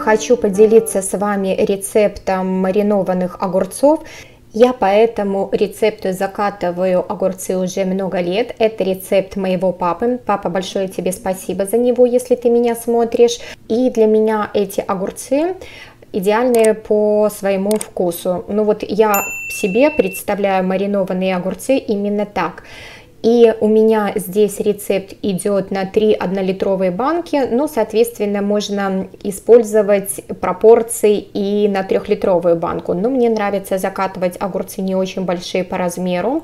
хочу поделиться с вами рецептом маринованных огурцов. Я по этому рецепту закатываю огурцы уже много лет. Это рецепт моего папы. Папа, большое тебе спасибо за него, если ты меня смотришь. И для меня эти огурцы идеальные по своему вкусу. Ну вот я себе представляю маринованные огурцы именно так. И у меня здесь рецепт идет на 3 1-литровые банки, ну, соответственно, можно использовать пропорции и на 3-литровую банку. Но мне нравится закатывать огурцы не очень большие по размеру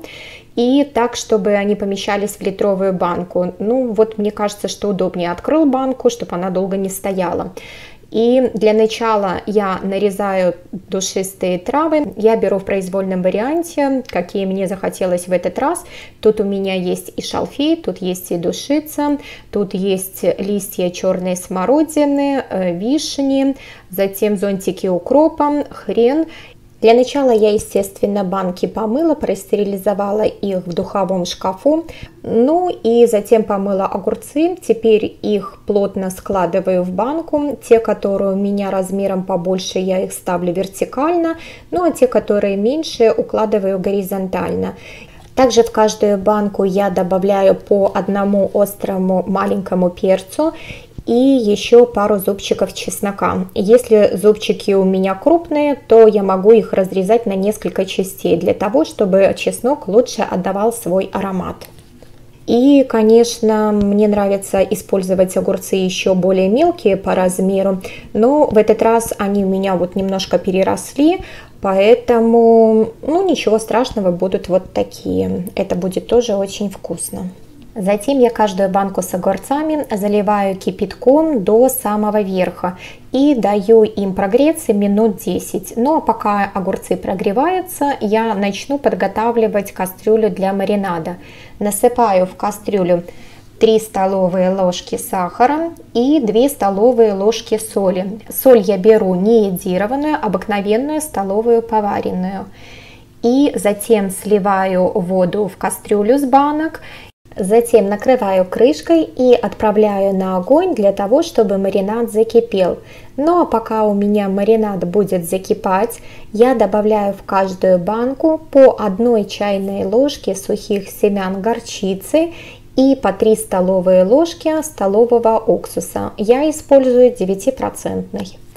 и так, чтобы они помещались в литровую банку. Ну, вот мне кажется, что удобнее. Открыл банку, чтобы она долго не стояла. И для начала я нарезаю душистые травы. Я беру в произвольном варианте, какие мне захотелось в этот раз. Тут у меня есть и шалфей, тут есть и душица, тут есть листья черной смородины, э, вишни, затем зонтики укропа, хрен для начала я, естественно, банки помыла, простерилизовала их в духовом шкафу. Ну и затем помыла огурцы. Теперь их плотно складываю в банку. Те, которые у меня размером побольше, я их ставлю вертикально. Ну а те, которые меньше, укладываю горизонтально. Также в каждую банку я добавляю по одному острому маленькому перцу и еще пару зубчиков чеснока. Если зубчики у меня крупные, то я могу их разрезать на несколько частей, для того, чтобы чеснок лучше отдавал свой аромат. И, конечно, мне нравится использовать огурцы еще более мелкие по размеру, но в этот раз они у меня вот немножко переросли, поэтому, ну, ничего страшного, будут вот такие. Это будет тоже очень вкусно. Затем я каждую банку с огурцами заливаю кипятком до самого верха и даю им прогреться минут 10. Ну а пока огурцы прогреваются, я начну подготавливать кастрюлю для маринада. Насыпаю в кастрюлю 3 столовые ложки сахара и 2 столовые ложки соли. Соль я беру не йодированную, обыкновенную столовую поваренную. И затем сливаю воду в кастрюлю с банок Затем накрываю крышкой и отправляю на огонь для того, чтобы маринад закипел. Ну а пока у меня маринад будет закипать, я добавляю в каждую банку по одной чайной ложке сухих семян горчицы и по 3 столовые ложки столового уксуса. Я использую 9%.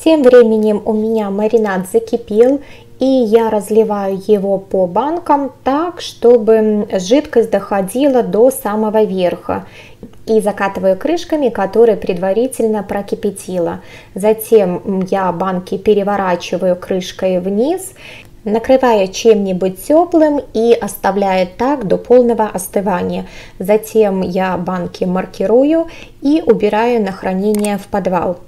Тем временем у меня маринад закипел и я разливаю его по банкам так, чтобы жидкость доходила до самого верха и закатываю крышками, которые предварительно прокипятила. Затем я банки переворачиваю крышкой вниз Накрываю чем-нибудь теплым и оставляю так до полного остывания. Затем я банки маркирую и убираю на хранение в подвал.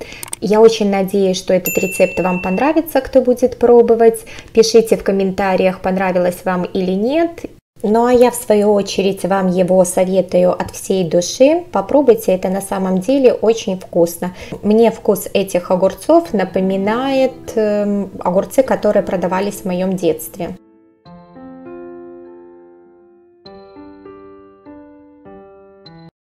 Я очень надеюсь, что этот рецепт вам понравится, кто будет пробовать. Пишите в комментариях, понравилось вам или нет. Ну а я в свою очередь вам его советую от всей души. Попробуйте, это на самом деле очень вкусно. Мне вкус этих огурцов напоминает э, огурцы, которые продавались в моем детстве.